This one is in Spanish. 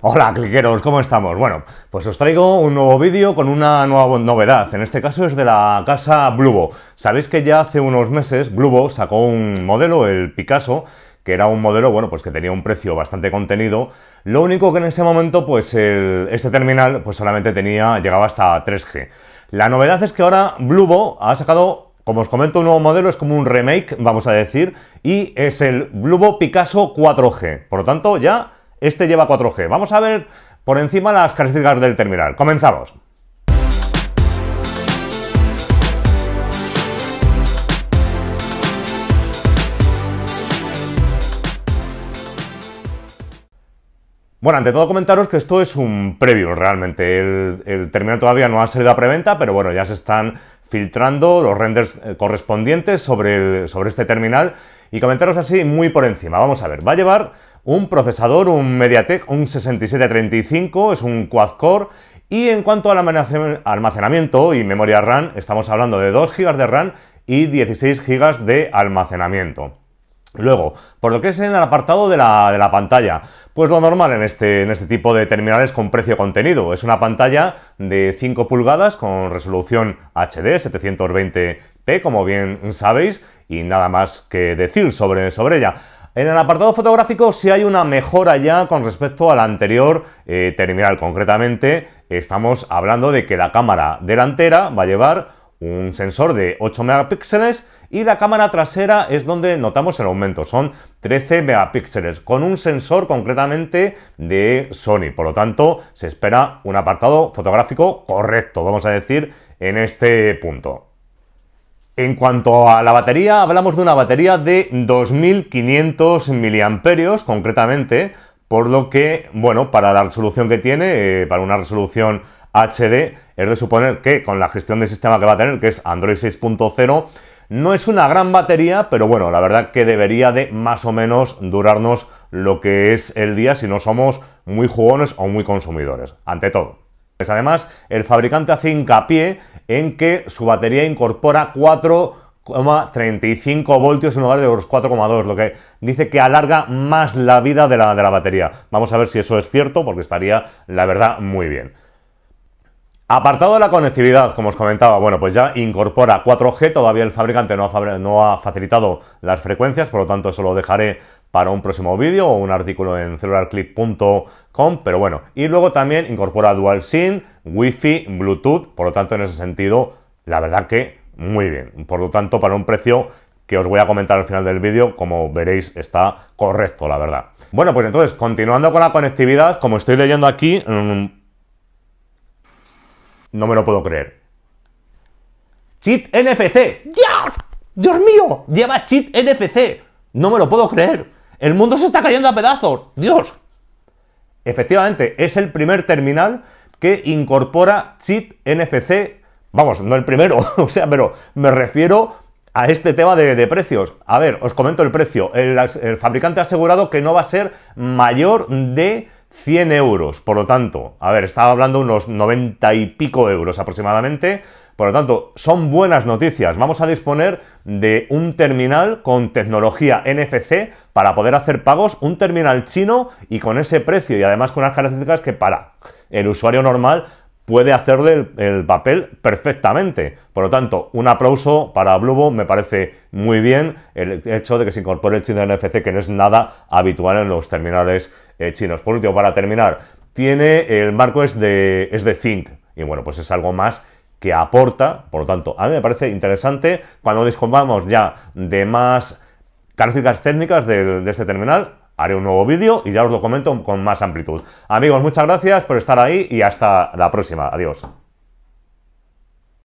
Hola cliqueros, ¿cómo estamos? Bueno, pues os traigo un nuevo vídeo con una nueva novedad, en este caso es de la casa Blubo. Sabéis que ya hace unos meses Blubo sacó un modelo, el Picasso, que era un modelo, bueno, pues que tenía un precio bastante contenido. Lo único que en ese momento, pues este terminal, pues solamente tenía, llegaba hasta 3G. La novedad es que ahora Blubo ha sacado, como os comento, un nuevo modelo, es como un remake, vamos a decir, y es el Blubo Picasso 4G. Por lo tanto, ya este lleva 4G. Vamos a ver por encima las características del terminal. Comenzamos. Bueno, ante todo comentaros que esto es un preview realmente. El, terminal todavía no ha salido a preventa, pero bueno, ya se están filtrando los renders eh, correspondientes sobre, sobre este terminal y comentaros así muy por encima. Vamos a ver, va a llevar un procesador, un MediaTek, un 6735, es un quad-core, y en cuanto al almacenamiento y memoria RAM, estamos hablando de 2 GB de RAM y 16 GB de almacenamiento. Luego, por lo que es en el apartado de la, pantalla, pues lo normal en este, en este tipo de terminales con precio contenido. Es una pantalla de 5 pulgadas con resolución HD 720p, como bien sabéis, y nada más que decir sobre, sobre ella. En el apartado fotográfico sí hay una mejora ya con respecto al anterior eh, terminal. Concretamente, estamos hablando de que la cámara delantera va a llevar un sensor de 8 megapíxeles y la cámara trasera es donde notamos el aumento, son 13 megapíxeles, con un sensor concretamente de Sony. Por lo tanto, se espera un apartado fotográfico correcto, vamos a decir, en este punto. En cuanto a la batería, hablamos de una batería de 2500 mAh concretamente, por lo que, bueno, para la resolución que tiene, eh, para una resolución HD, es de suponer que con la gestión del sistema que va a tener, que es Android 6.0, no es una gran batería, pero bueno, la verdad que debería de más o menos durarnos lo que es el día si no somos muy jugones o muy consumidores, ante todo. Además, el fabricante hace hincapié en que su batería incorpora 4,35 voltios en lugar de los 4,2, lo que dice que alarga más la vida de la, de la batería. Vamos a ver si eso es cierto, porque estaría, la verdad, muy bien. Apartado de la conectividad, como os comentaba, bueno, pues ya incorpora 4G, todavía el fabricante no ha, no ha, facilitado las frecuencias, por lo tanto eso lo dejaré para un próximo vídeo o un artículo en celularclip.com, pero bueno, y luego también incorpora Dual SIM, Wi-Fi, Bluetooth, por lo tanto en ese sentido, la verdad que muy bien, por lo tanto para un precio que os voy a comentar al final del vídeo, como veréis está correcto, la verdad. Bueno, pues entonces, continuando con la conectividad, como estoy leyendo aquí, mm, no me lo puedo creer. Cheat NFC. ¡Dios! ¡Dios mío! Lleva cheat NFC. No me lo puedo creer. El mundo se está cayendo a pedazos. ¡Dios! Efectivamente, es el primer terminal que incorpora chip NFC. Vamos, no el primero, o sea, pero me refiero a este tema de, precios. A ver, os comento el precio. El, el fabricante ha asegurado que no va a ser mayor de 100 euros. Por lo tanto, a ver, estaba hablando unos 90 y pico euros aproximadamente. Por lo tanto, son buenas noticias. Vamos a disponer de un terminal con tecnología NFC para poder hacer pagos, un terminal chino y con ese precio y además con unas características que para el usuario normal puede hacerle el, papel perfectamente. Por lo tanto, un aplauso para Bluebo, me parece muy bien el hecho de que se incorpore el chino NFC, que no es nada habitual en los terminales eh, chinos. Por último, para terminar, tiene el marco es de, es de zinc, y bueno, pues es algo más que aporta, por lo tanto, a mí me parece interesante cuando discutamos ya de más características técnicas de este terminal, haré un nuevo vídeo y ya os lo comento con más amplitud. Amigos, muchas gracias por estar ahí y hasta la próxima. Adiós.